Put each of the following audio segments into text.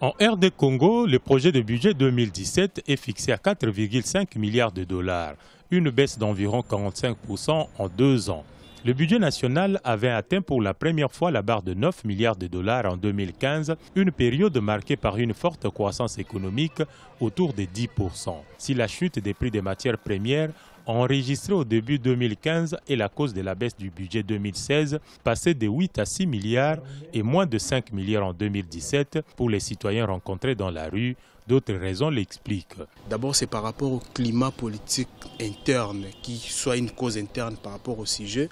En RD Congo, le projet de budget 2017 est fixé à 4,5 milliards de dollars, une baisse d'environ 45% en deux ans. Le budget national avait atteint pour la première fois la barre de 9 milliards de dollars en 2015, une période marquée par une forte croissance économique autour de 10%. Si la chute des prix des matières premières enregistrée au début 2015 est la cause de la baisse du budget 2016, passé de 8 à 6 milliards et moins de 5 milliards en 2017 pour les citoyens rencontrés dans la rue, D'autres raisons l'expliquent. D'abord, c'est par rapport au climat politique interne, qui soit une cause interne par rapport au sujet.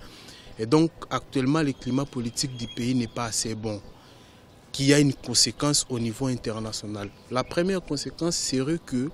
Et donc, actuellement, le climat politique du pays n'est pas assez bon, qui a une conséquence au niveau international. La première conséquence serait que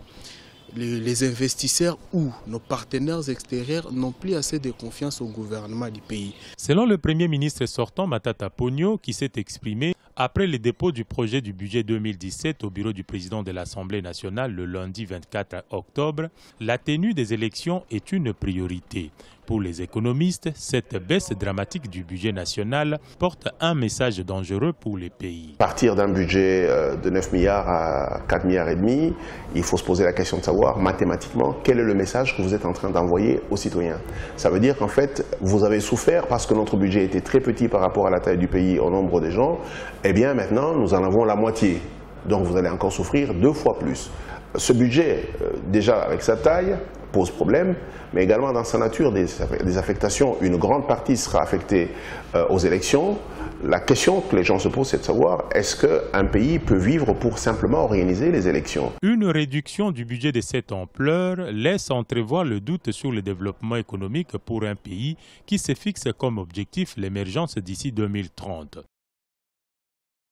les investisseurs ou nos partenaires extérieurs n'ont plus assez de confiance au gouvernement du pays. Selon le Premier ministre sortant Matata Pogno, qui s'est exprimé après le dépôt du projet du budget 2017 au bureau du président de l'Assemblée nationale le lundi 24 octobre, la tenue des élections est une priorité. Pour les économistes, cette baisse dramatique du budget national porte un message dangereux pour les pays. Partir d'un budget euh, de 9 milliards à 4 milliards et demi, il faut se poser la question de savoir mathématiquement quel est le message que vous êtes en train d'envoyer aux citoyens. Ça veut dire qu'en fait, vous avez souffert parce que notre budget était très petit par rapport à la taille du pays, au nombre des gens. Eh bien maintenant, nous en avons la moitié. Donc vous allez encore souffrir deux fois plus. Ce budget, euh, déjà avec sa taille, pose problème, mais également dans sa nature des, affectations. Une grande partie sera affectée euh, aux élections. La question que les gens se posent, c'est de savoir est-ce qu'un pays peut vivre pour simplement organiser les élections? Une réduction du budget de cette ampleur laisse entrevoir le doute sur le développement économique pour un pays qui se fixe comme objectif l'émergence d'ici 2030.